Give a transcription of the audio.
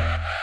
Bye.